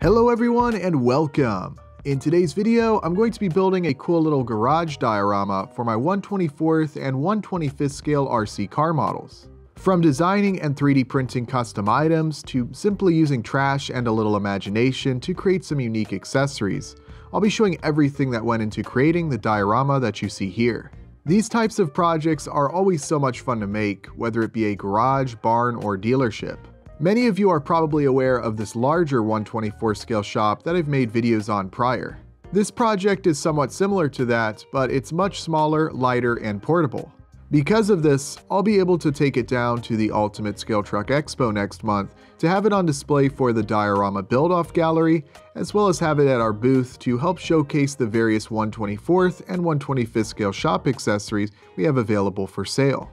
Hello everyone and welcome! In today's video, I'm going to be building a cool little garage diorama for my 124th and 125th scale RC car models. From designing and 3D printing custom items to simply using trash and a little imagination to create some unique accessories, I'll be showing everything that went into creating the diorama that you see here. These types of projects are always so much fun to make, whether it be a garage, barn, or dealership. Many of you are probably aware of this larger 124 scale shop that I've made videos on prior. This project is somewhat similar to that, but it's much smaller, lighter, and portable. Because of this, I'll be able to take it down to the Ultimate Scale Truck Expo next month to have it on display for the Diorama Build-Off Gallery, as well as have it at our booth to help showcase the various 124th and 125th scale shop accessories we have available for sale.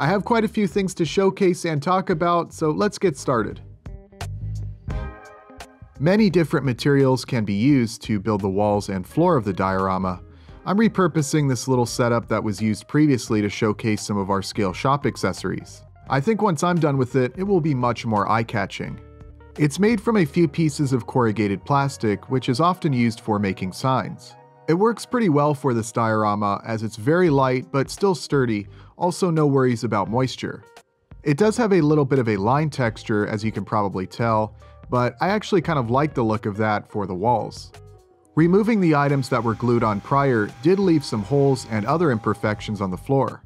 I have quite a few things to showcase and talk about, so let's get started. Many different materials can be used to build the walls and floor of the diorama. I'm repurposing this little setup that was used previously to showcase some of our scale shop accessories. I think once I'm done with it, it will be much more eye-catching. It's made from a few pieces of corrugated plastic, which is often used for making signs. It works pretty well for this diorama as it's very light but still sturdy, also no worries about moisture. It does have a little bit of a line texture as you can probably tell, but I actually kind of like the look of that for the walls. Removing the items that were glued on prior did leave some holes and other imperfections on the floor.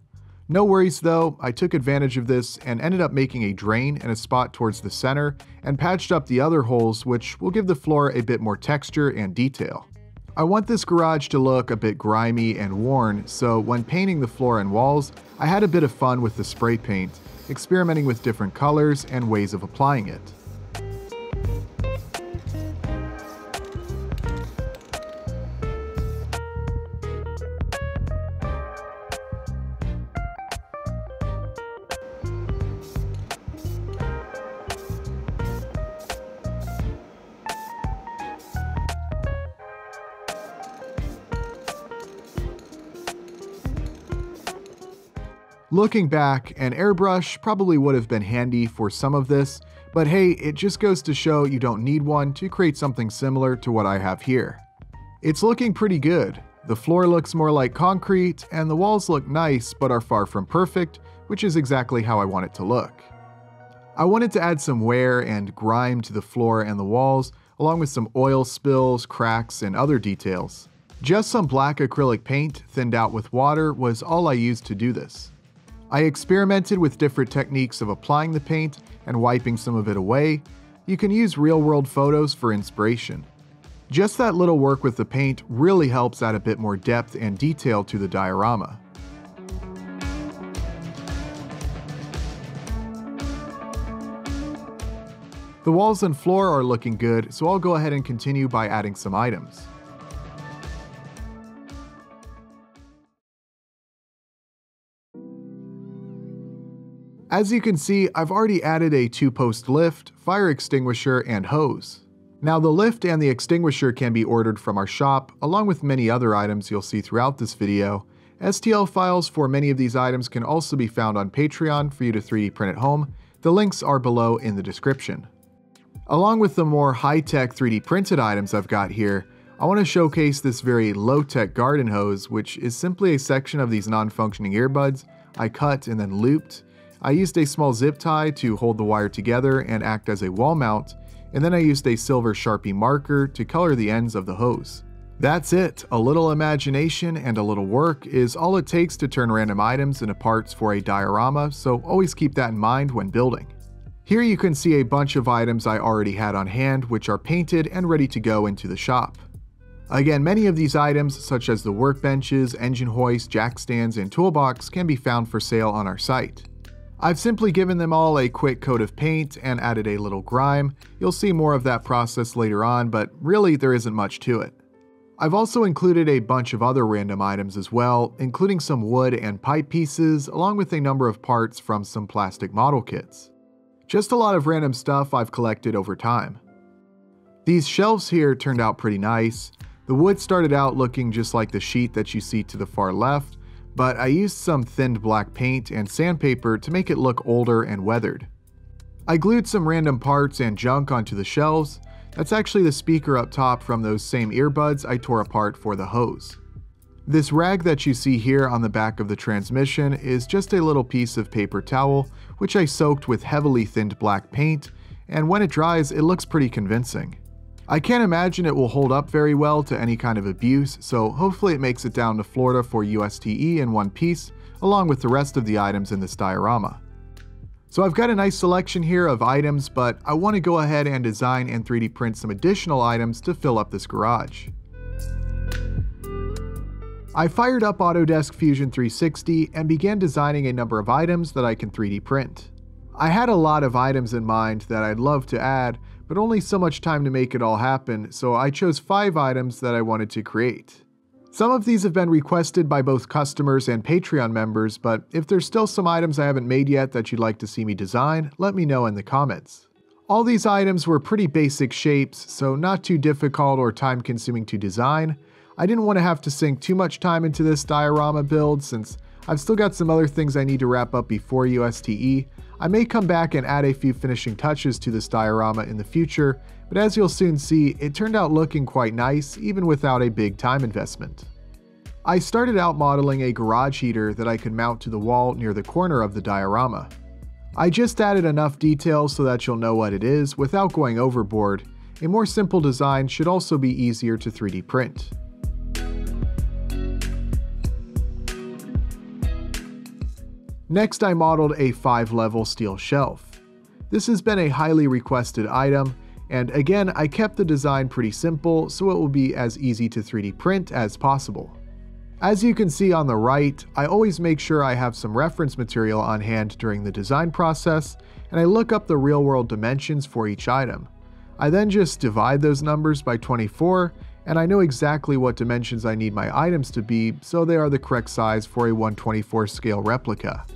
No worries though, I took advantage of this and ended up making a drain and a spot towards the center and patched up the other holes which will give the floor a bit more texture and detail. I want this garage to look a bit grimy and worn, so when painting the floor and walls, I had a bit of fun with the spray paint, experimenting with different colors and ways of applying it. Looking back, an airbrush probably would have been handy for some of this, but hey, it just goes to show you don't need one to create something similar to what I have here. It's looking pretty good. The floor looks more like concrete, and the walls look nice but are far from perfect, which is exactly how I want it to look. I wanted to add some wear and grime to the floor and the walls, along with some oil spills, cracks, and other details. Just some black acrylic paint thinned out with water was all I used to do this. I experimented with different techniques of applying the paint and wiping some of it away. You can use real-world photos for inspiration. Just that little work with the paint really helps add a bit more depth and detail to the diorama. The walls and floor are looking good, so I'll go ahead and continue by adding some items. As you can see, I've already added a two-post lift, fire extinguisher, and hose. Now the lift and the extinguisher can be ordered from our shop, along with many other items you'll see throughout this video. STL files for many of these items can also be found on Patreon for you to 3D print at home. The links are below in the description. Along with the more high-tech 3D printed items I've got here, I want to showcase this very low-tech garden hose, which is simply a section of these non-functioning earbuds I cut and then looped I used a small zip tie to hold the wire together and act as a wall mount, and then I used a silver Sharpie marker to color the ends of the hose. That's it, a little imagination and a little work is all it takes to turn random items into parts for a diorama, so always keep that in mind when building. Here you can see a bunch of items I already had on hand which are painted and ready to go into the shop. Again, many of these items, such as the workbenches, engine hoist, jack stands, and toolbox can be found for sale on our site. I've simply given them all a quick coat of paint and added a little grime. You'll see more of that process later on, but really there isn't much to it. I've also included a bunch of other random items as well, including some wood and pipe pieces, along with a number of parts from some plastic model kits. Just a lot of random stuff I've collected over time. These shelves here turned out pretty nice. The wood started out looking just like the sheet that you see to the far left, but I used some thinned black paint and sandpaper to make it look older and weathered. I glued some random parts and junk onto the shelves. That's actually the speaker up top from those same earbuds I tore apart for the hose. This rag that you see here on the back of the transmission is just a little piece of paper towel, which I soaked with heavily thinned black paint, and when it dries, it looks pretty convincing. I can't imagine it will hold up very well to any kind of abuse, so hopefully it makes it down to Florida for USTE in one piece, along with the rest of the items in this diorama. So I've got a nice selection here of items, but I want to go ahead and design and 3D print some additional items to fill up this garage. I fired up Autodesk Fusion 360 and began designing a number of items that I can 3D print. I had a lot of items in mind that I'd love to add, but only so much time to make it all happen, so I chose 5 items that I wanted to create. Some of these have been requested by both customers and Patreon members, but if there's still some items I haven't made yet that you'd like to see me design, let me know in the comments. All these items were pretty basic shapes, so not too difficult or time consuming to design, I didn't want to have to sink too much time into this diorama build since I've still got some other things I need to wrap up before USTE. I may come back and add a few finishing touches to this diorama in the future, but as you'll soon see, it turned out looking quite nice even without a big time investment. I started out modeling a garage heater that I could mount to the wall near the corner of the diorama. I just added enough detail so that you'll know what it is without going overboard. A more simple design should also be easier to 3D print. Next I modeled a 5-level steel shelf. This has been a highly requested item, and again I kept the design pretty simple so it will be as easy to 3D print as possible. As you can see on the right, I always make sure I have some reference material on hand during the design process, and I look up the real world dimensions for each item. I then just divide those numbers by 24, and I know exactly what dimensions I need my items to be so they are the correct size for a 124 scale replica.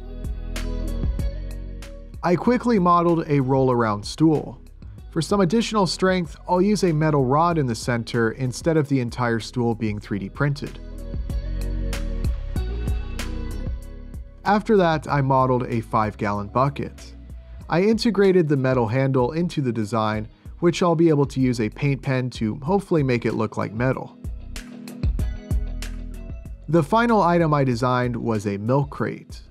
I quickly modeled a roll-around stool. For some additional strength, I'll use a metal rod in the center instead of the entire stool being 3D printed. After that, I modeled a 5-gallon bucket. I integrated the metal handle into the design, which I'll be able to use a paint pen to hopefully make it look like metal. The final item I designed was a milk crate.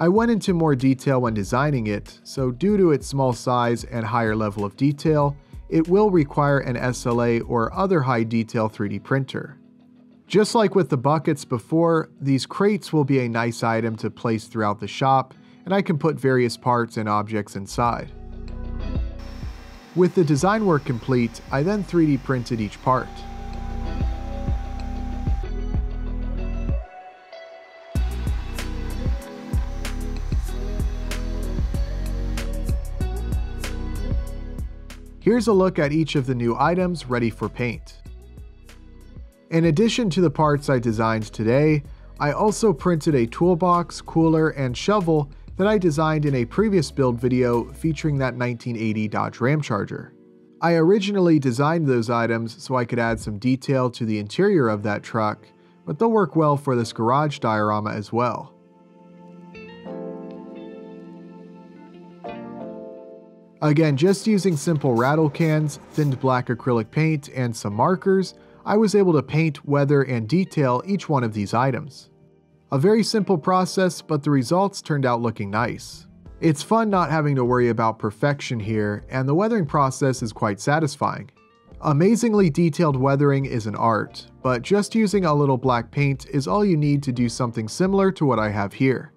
I went into more detail when designing it, so due to its small size and higher level of detail, it will require an SLA or other high detail 3D printer. Just like with the buckets before, these crates will be a nice item to place throughout the shop, and I can put various parts and objects inside. With the design work complete, I then 3D printed each part. Here's a look at each of the new items ready for paint. In addition to the parts I designed today, I also printed a toolbox, cooler, and shovel that I designed in a previous build video featuring that 1980 Dodge Ramcharger. I originally designed those items so I could add some detail to the interior of that truck, but they'll work well for this garage diorama as well. Again, just using simple rattle cans, thinned black acrylic paint, and some markers, I was able to paint, weather, and detail each one of these items. A very simple process, but the results turned out looking nice. It's fun not having to worry about perfection here, and the weathering process is quite satisfying. Amazingly detailed weathering is an art, but just using a little black paint is all you need to do something similar to what I have here.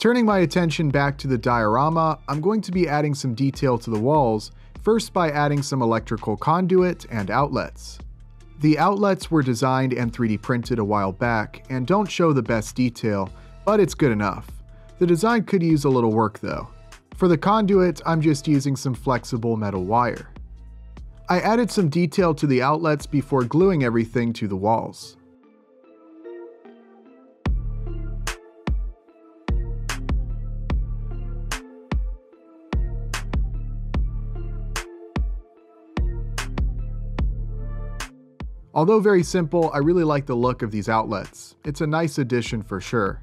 Turning my attention back to the diorama, I'm going to be adding some detail to the walls, first by adding some electrical conduit and outlets. The outlets were designed and 3D printed a while back and don't show the best detail, but it's good enough. The design could use a little work though. For the conduit, I'm just using some flexible metal wire. I added some detail to the outlets before gluing everything to the walls. Although very simple, I really like the look of these outlets. It's a nice addition for sure.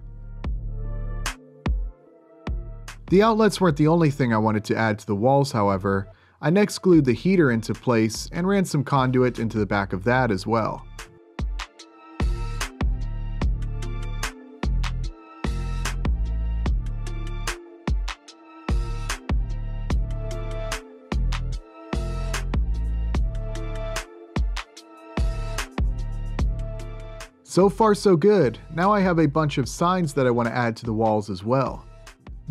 The outlets weren't the only thing I wanted to add to the walls, however. I next glued the heater into place and ran some conduit into the back of that as well. So far so good, now I have a bunch of signs that I want to add to the walls as well.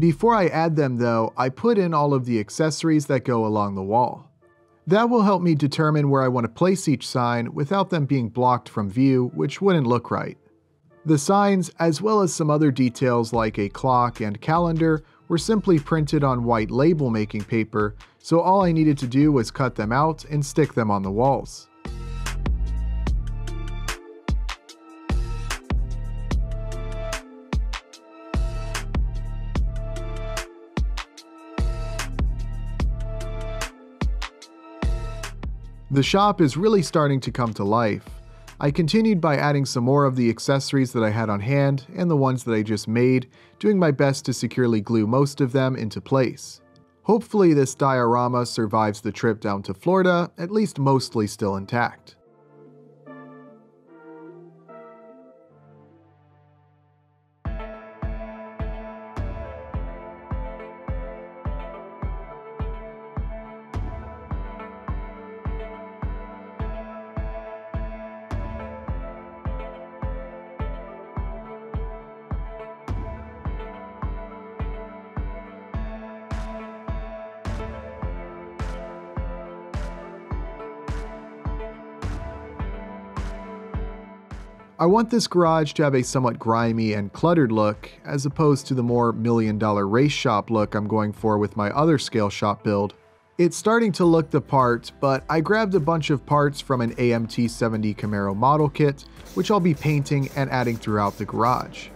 Before I add them though, I put in all of the accessories that go along the wall. That will help me determine where I want to place each sign without them being blocked from view, which wouldn't look right. The signs, as well as some other details like a clock and calendar, were simply printed on white label making paper, so all I needed to do was cut them out and stick them on the walls. The shop is really starting to come to life. I continued by adding some more of the accessories that I had on hand and the ones that I just made, doing my best to securely glue most of them into place. Hopefully this diorama survives the trip down to Florida, at least mostly still intact. I want this garage to have a somewhat grimy and cluttered look, as opposed to the more million dollar race shop look I'm going for with my other scale shop build. It's starting to look the part, but I grabbed a bunch of parts from an AMT 70 Camaro model kit, which I'll be painting and adding throughout the garage.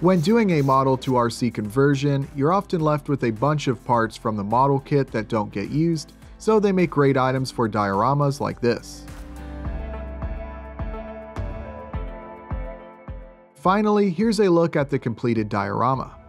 When doing a model to RC conversion, you're often left with a bunch of parts from the model kit that don't get used, so they make great items for dioramas like this. Finally, here's a look at the completed diorama.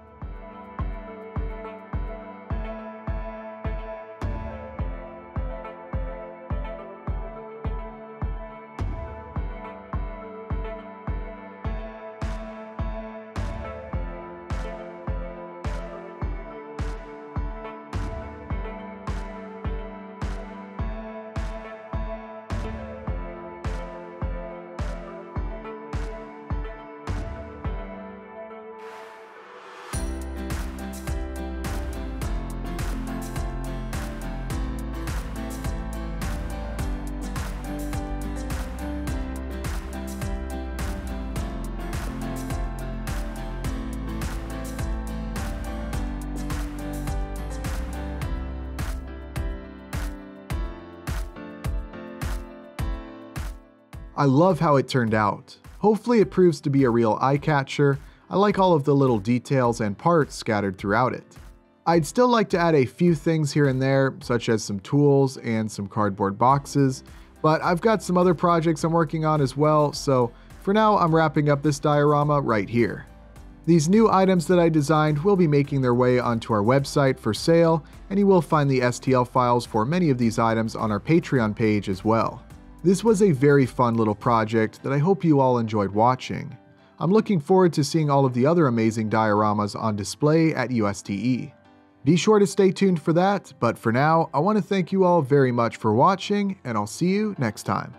I love how it turned out. Hopefully it proves to be a real eye catcher. I like all of the little details and parts scattered throughout it. I'd still like to add a few things here and there, such as some tools and some cardboard boxes, but I've got some other projects I'm working on as well, so for now I'm wrapping up this diorama right here. These new items that I designed will be making their way onto our website for sale, and you will find the STL files for many of these items on our Patreon page as well. This was a very fun little project that I hope you all enjoyed watching. I'm looking forward to seeing all of the other amazing dioramas on display at USTE. Be sure to stay tuned for that, but for now, I want to thank you all very much for watching, and I'll see you next time.